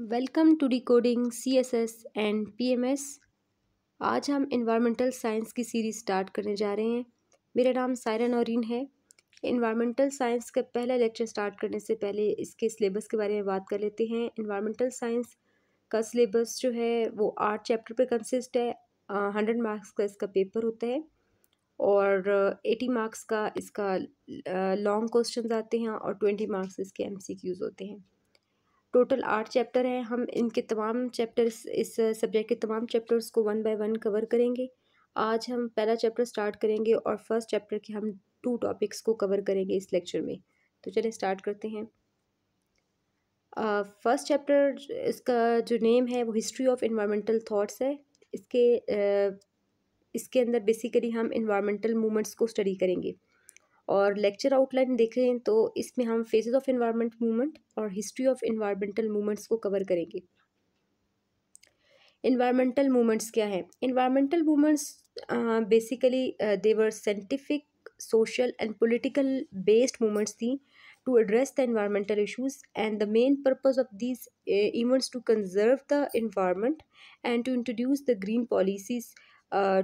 Welcome to decoding S and P M S आज हम environmental science की series start करने जा रहे हैं। मेरा नाम सायरा नौरीन है। इन्वायरमेंटल साइंस का पहला लेक्चर स्टार्ट करने से पहले इसके सिलेबस के बारे में बात कर लेते हैं। इन्वायरमेंटल साइंस का सिलेबस जो है, वो आठ चैप्टर पर कंसिस्ट है हंड्रेड मार्क्स का इसका पेपर होता है और एटी मार्क्स का इसका लॉन्ग क्वेश्चन आते हैं और ट्वेंटी मार्क्स इसके एम होते हैं। टोटल आठ चैप्टर हैं। हम इनके तमाम चैप्टर्स इस सब्जेक्ट के तमाम चैप्टर्स को वन बाय वन कवर करेंगे। आज हम पहला चैप्टर स्टार्ट करेंगे और फ़र्स्ट चैप्टर के हम टू टॉपिक्स को कवर करेंगे इस लेक्चर में। तो चलिए स्टार्ट करते हैं। फ़र्स्ट uh, चैप्टर इसका जो नेम है वो हिस्ट्री ऑफ़ इन्वायरमेंटल थाट्स है। इसके uh, इसके अंदर बेसिकली हम इन्वायरमेंटल मूवमेंट्स को स्टडी करेंगे। और लेक्चर आउटलाइन देखें तो इसमें हम फेजेस ऑफ़ इन्वायरमेंट मूवमेंट और हिस्ट्री ऑफ़ इन्वायरमेंटल मूवमेंट्स को कवर करेंगे। इन्वायरमेंटल मूवमेंट्स क्या है? Environmental movements basically they were scientific social and political based movements थी to address the environmental issues and the main purpose of these events to conserve the environment and to introduce the green policies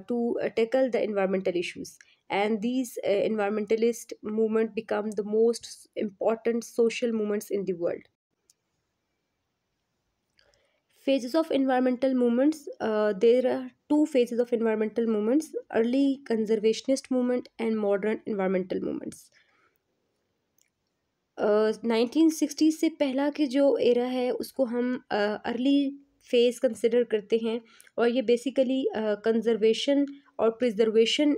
to tackle the environmental issues and these uh, environmentalist movement become the most important social movements in the world phases of environmental movements uh, there are two phases of environmental movements early conservationist movement and modern environmental movements nineteen uh, sixty से पहला के जो era है उसको हम early phase consider करते हैं और ये बेसिकली कंजर्वेशन uh, और प्रिजर्वेशन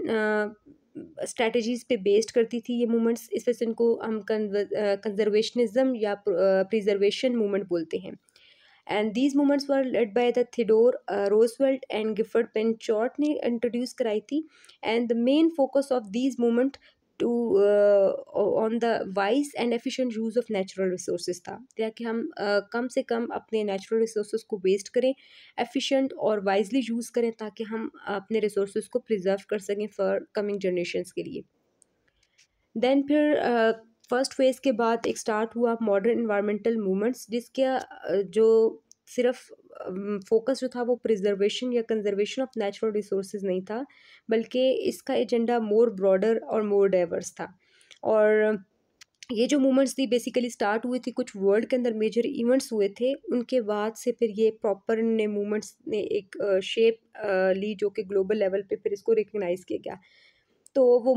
स्ट्रैटेजीज़ पे बेस्ड करती थी ये मूवमेंट्स इस वजह से इनको हम कंजर्वेशनिज्म या प्रिजर्वेशन मूवमेंट बोलते हैं। And these movements were led by the Theodore Roosevelt and Gifford Pinchot ने इंट्रोड्यूस कराई थी। And the main focus of these movement to on the wise and efficient use of natural resource था। ताकि हम uh, कम से कम अपने नेचुरल रिसोर्स को वेस्ट करें एफिशिएंट और वाइजली यूज़ करें ताकि हम अपने रिसोर्स को प्रिजर्व कर सकें फॉर कमिंग जनरेशन के लिए। देन फिर फ़र्स्ट uh, फ़ेज़ के बाद एक स्टार्ट हुआ मॉडर्न इन्वायरमेंटल मूवमेंट्स जिसके जो सिर्फ़ फोकस जो था वो प्रिजर्वेशन या कंजर्वेशन ऑफ़ नेचुरल रिसोर्स नहीं था, बल्कि इसका एजेंडा मोर ब्रॉडर और मोर डाइवर्स था। और ये जो मूवमेंट्स थी बेसिकली स्टार्ट हुई थी, कुछ वर्ल्ड के अंदर मेजर इवेंट्स हुए थे, उनके बाद से फिर ये प्रॉपर ने मूवमेंट्स ने एक शेप ली जो कि ग्लोबल लेवल पे फिर इसको रिकग्नाइज़ किया गया। तो वो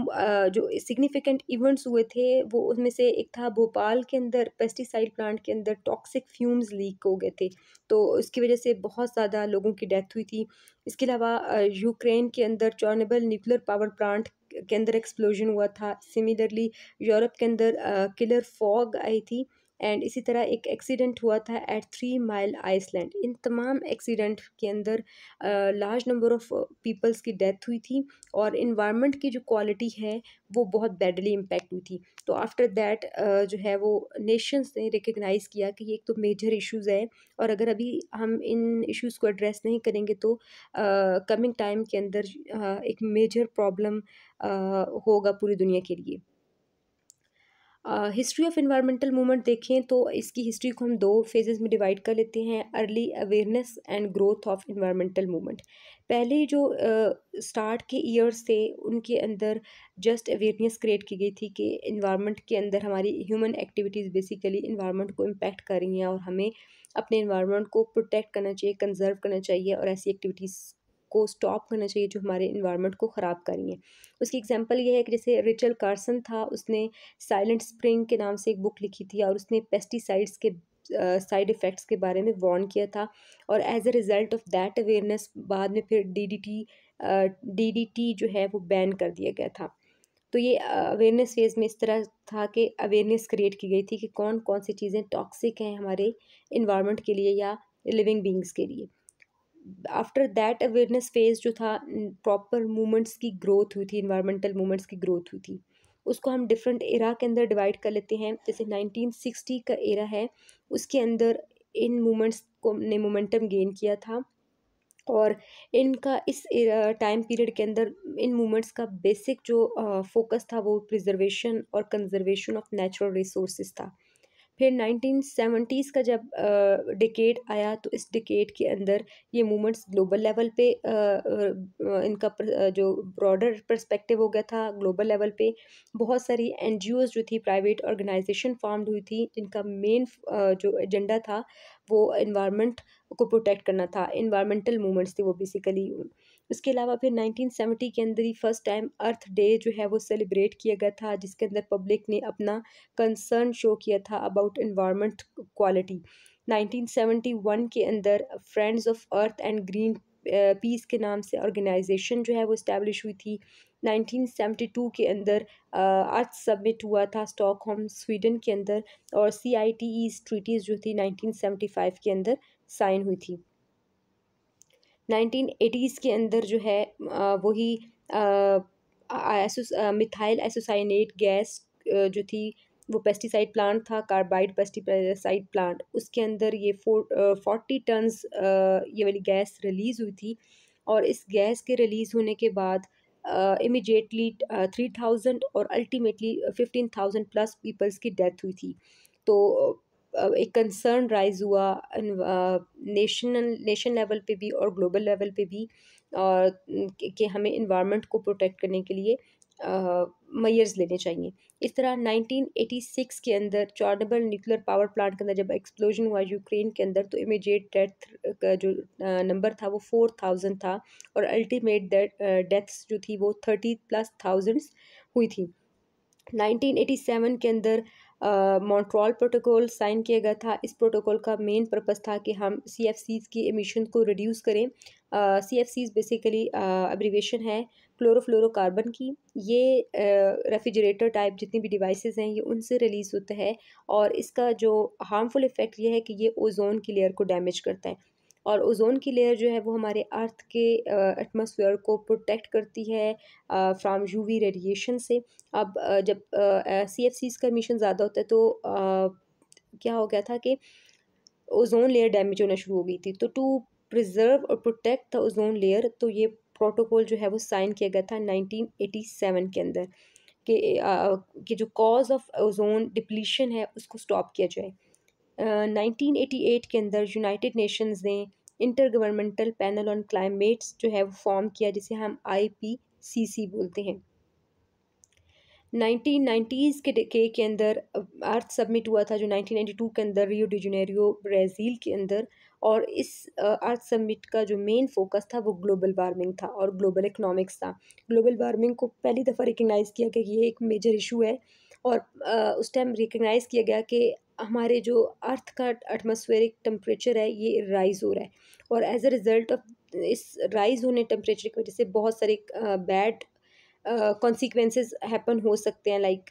जो सिग्निफिकेंट इवेंट्स हुए थे, वो उसमें से एक था भोपाल के अंदर पेस्टिसाइड प्लांट के अंदर टॉक्सिक फ्यूम्स लीक हो गए थे। तो इसकी वजह से बहुत ज़्यादा लोगों की डेथ हुई थी। इसके अलावा यूक्रेन के अंदर चॉनेबल न्यूक्लियर पावर प्लांट के अंदर एक्सप्लोजन हुआ था। सिमिलरली यूरोप के अंदर किलर फॉग आई थी। एंड इसी तरह एक एक्सीडेंट हुआ था एट थ्री माइल आइसलैंड। इन तमाम एक्सीडेंट के अंदर लार्ज नंबर ऑफ़ पीपल्स की डेथ हुई थी और इन्वायरमेंट की जो क्वालिटी है वो बहुत बैडली इम्पेक्ट हुई थी। तो आफ्टर दैट जो है वो नेशंस ने रिकग्नाइज़ किया कि ये एक तो मेजर इश्यूज़ है और अगर अभी हम इन इश्यूज़ को एड्रेस नहीं करेंगे तो कमिंग टाइम के अंदर uh, एक मेजर प्रॉब्लम uh, होगा पूरी दुनिया के लिए। हिस्ट्री ऑफ़ इन्वायरमेंटल मूवमेंट देखें तो इसकी हिस्ट्री को हम दो फेजेस में डिवाइड कर लेते हैं early awareness and growth of environmental movement पहले जो स्टार्ट uh, के ईयर्स थे उनके अंदर जस्ट अवेयरनेस क्रिएट की गई थी कि इन्वायरमेंट के अंदर हमारी ह्यूमन एक्टिविटीज़ बेसिकली इन्वायरमेंट को इम्पेक्ट कर रही हैं और हमें अपने इन्वायरमेंट को प्रोटेक्ट करना चाहिए कंजर्व करना चाहिए और ऐसी एक्टिविटीज़ को स्टॉप करना चाहिए जो हमारे इन्वायरमेंट को ख़राब कर रही हैं। उसकी एग्जांपल ये है कि जैसे रिचल कार्सन था उसने साइलेंट स्प्रिंग के नाम से एक बुक लिखी थी और उसने पेस्टिसाइड्स के साइड uh, इफ़ेक्ट्स के बारे में वॉर्न किया था और as a result of that awareness बाद में फिर D D T D D T जो है वो बैन कर दिया गया था। तो ये अवेयरनेस फ़ेज़ में इस तरह था कि अवेयरनेस क्रिएट की गई थी कि कौन कौन सी चीज़ें टॉक्सिक हैं हमारे इन्वायरमेंट के लिए या लिविंग बींग्स के लिए। आफ्टर दैट अवेयरनेस फ़ेज़ जो था प्रॉपर मूवमेंट्स की ग्रोथ हुई थी इन्वायरमेंटल मूवमेंट्स की ग्रोथ हुई थी। उसको हम डिफरेंट एरा के अंदर डिवाइड कर लेते हैं। जैसे 1960 का एरा है, उसके अंदर इन मूवमेंट्स को ने मोमेंटम गेन किया था। और इनका इस टाइम पीरियड के अंदर इन मूवमेंट्स का बेसिक जो फोकस था वो प्रिजर्वेशन और कंजर्वेशन ऑफ़ नेचुरल रिसोर्स था। फिर नाइनटीन सेवेंटीज़ का जब डिकेट आया तो इस डिकेट के अंदर ये मूवमेंट्स ग्लोबल लेवल पे इनका जो ब्रॉडर परस्पेक्टिव हो गया था ग्लोबल लेवल पे, बहुत सारी एन जो थी प्राइवेट ऑर्गेनाइजेशन फॉर्म्ड हुई थी, जिनका मेन जो एजेंडा था, वो इन्वायरमेंट को प्रोटेक्ट करना था। इन्वायरमेंटल मूवमेंट्स थे वो बेसिकली उसके अलावा फिर 1970 के अंदर ही फ़र्स्ट टाइम अर्थ डे जो है वो सेलिब्रेट किया गया था, जिसके अंदर पब्लिक ने अपना कंसर्न शो किया था अबाउट इन्वायरमेंट क्वालिटी 1971 के अंदर Friends of Earth and Greenpeace के नाम से ऑर्गेनाइजेशन जो है वो इस्टेब्लिश हुई थी। 1972 के अंदर अर्थ सबमिट हुआ था स्टॉकहोम स्वीडन के अंदर और सी आई टी ई ट्रीटीज़ जो थी 1975 के अंदर। साइन हुई थी। 1980s के अंदर जो है वही मिथाइल एसोसाइनेट गैस जो थी, वो पेस्टिसाइड प्लांट था, कार्बाइड पेस्टिसाइड प्लांट। उसके अंदर ये फोर फोर्टी टन्स ये वाली गैस रिलीज़ हुई थी और इस गैस के रिलीज़ होने के बाद इमिजिएटली थ्री थाउज़ेंड और ultimately fifteen thousand plus peoples की डेथ हुई थी। तो एक कंसर्न राइज हुआ नेशनल नेशन लेवल पे भी और ग्लोबल लेवल पे भी, और कि हमें इन्वायरमेंट को प्रोटेक्ट करने के लिए मैयर्स लेने चाहिए। इस तरह 1986 के अंदर चॉर्नेबल न्यूक्लियर पावर प्लांट के अंदर जब एक्सप्लोजन हुआ यूक्रेन के अंदर तो इमीडिएट डेथ का जो नंबर था वो फोर थाउज़ेंड था, और अल्टीमेट डेथ्स जो थी वो थर्टी प्लस थाउजेंड्स हुई थी। 1987 के अंदर मॉन्ट्रॉल प्रोटोकॉल साइन किया गया था। इस प्रोटोकॉल का मेन पर्पस था कि हम सी एफ़ सीज़ की एमिशन को रिड्यूस करें। C F Cs basically abbreviation है क्लोरोफ्लोरोकार्बन की। ये रेफ्रिजरेटर टाइप जितनी भी डिवाइसेस हैं, ये उनसे रिलीज़ होता है और इसका जो हार्मफुल इफ़ेक्ट ये है कि ये ओजोन की लेयर को डैमेज करता है। और ओजोन की लेयर जो है वो हमारे अर्थ के एटमॉस्फेयर को प्रोटेक्ट करती है फ्राम यूवी रेडिएशन से। अब जब सी एफ़ सीज़ का मिशन ज़्यादा होता है तो आ, क्या हो गया था कि ओजोन लेयर डैमेज होना शुरू हो गई थी। तो टू प्रिजर्व और प्रोटेक्ट द ओजोन लेयर तो ये प्रोटोकॉल जो है वो साइन किया गया था 1987 के अंदर कि कि जो कॉज ऑफ़ ओजोन डिप्लीशन है उसको स्टॉप किया जाए। 1988 के अंदर यूनाइटेड नेशंस ने intergovernmental panel on climates जो है वो फॉर्म किया, जिसे हम आई पी सी सी बोलते हैं। नाइनटीन नाइन्टीज़ के के के अंदर अर्थ सबमिट हुआ था, जो 1992 के अंदर रियो डिजनेरियो ब्राज़ील के अंदर। और इस अर्थ सबमिट का जो मेन फोकस था वो ग्लोबल वार्मिंग था और ग्लोबल इकनॉमिक्स था। ग्लोबल वार्मिंग को पहली दफ़ा रिकगनाइज़ किया गया कि ये एक मेजर इशू है और उस टाइम रिकगनाइज़ किया गया कि हमारे जो अर्थ का एटमॉस्फेरिक टेम्परेचर है ये राइज़ हो रहा है और एज अ रिज़ल्ट ऑफ़ इस राइज़ होने टेम्परेचर की वजह से बहुत सारे बैड कॉन्सिक्वेंसेस हैपन हो सकते हैं लाइक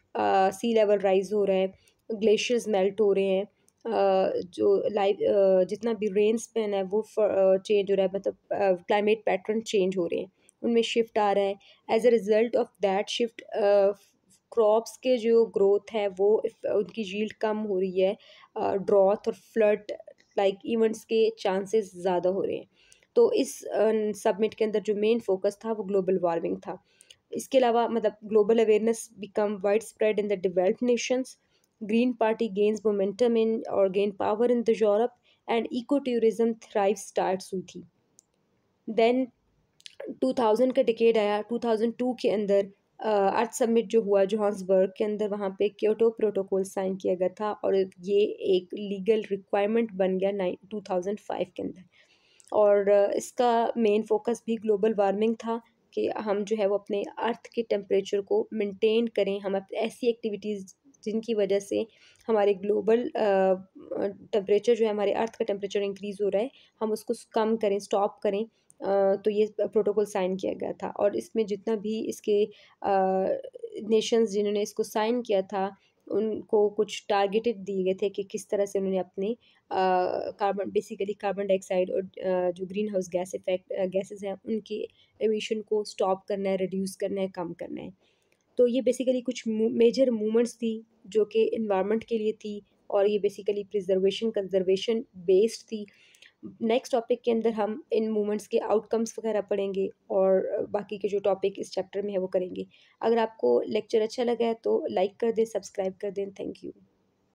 सी लेवल राइज़ हो रहा है ग्लेशियर्स मेल्ट हो रहे हैं। जो लाइफ जितना भी रेन स्पेन है, वो चेंज हो रहा है मतलब क्लाइमेट पैटर्न चेंज हो रहे हैं। उनमें शिफ्ट आ रहा है। As a result of that shift crops के जो ग्रोथ है, वो उनकी जील्ड कम हो रही है। ड्रॉथ और फ्लड लाइक इवेंट्स के चांसेस ज़्यादा हो रहे हैं। तो इस सबमिट के अंदर जो मेन फोकस था, वो ग्लोबल वार्मिंग था। इसके अलावा मतलब global awareness become widespread in the developed nations green party gains momentum in और gain power in the Europe and ecotourism thrive start हुई थी। देन 2000 का डिकेड आया। 2002 के अंदर अर्थ समिट जो हुआ जोहान्सबर्ग के अंदर, वहाँ पे क्योटो प्रोटोकॉल साइन किया गया था, और ये एक लीगल रिक्वायरमेंट बन गया नाइन टू थाउज़ेंड फाइव के अंदर। और इसका मेन फोकस भी ग्लोबल वार्मिंग था, कि हम जो है वो अपने अर्थ के टेम्परेचर को मेंटेन करें, हम ऐसी एक्टिविटीज़ जिनकी वजह से हमारे ग्लोबल टेम्परेचर जो है, हमारे अर्थ का टेम्परेचर इंक्रीज़ हो रहा है, हम उसको कम करें स्टॉप करें। तो ये प्रोटोकॉल साइन किया गया था। और इसमें जितना भी इसके नेशंस जिन्होंने इसको साइन किया था, उनको कुछ टारगेटेड दिए गए थे कि किस तरह से उन्होंने अपने कार्बन बेसिकली कार्बन डाइऑक्साइड और जो greenhouse gas effect gases हैं, उनके एमिशन को स्टॉप करना है रिड्यूस करना है, कम करना है। तो ये बेसिकली कुछ मेजर मूवमेंट्स थी, जो कि इन्वायरमेंट के लिए थी और ये बेसिकली प्रिजर्वेशन कंजर्वेशन बेस्ड थी। नेक्स्ट टॉपिक के अंदर हम इन मूवमेंट्स के आउटकम्स वगैरह पढ़ेंगे और बाकी के जो टॉपिक इस चैप्टर में है वो करेंगे। अगर आपको लेक्चर अच्छा लगा है तो लाइक कर दें सब्सक्राइब कर दें। Thank you